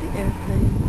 the airplane.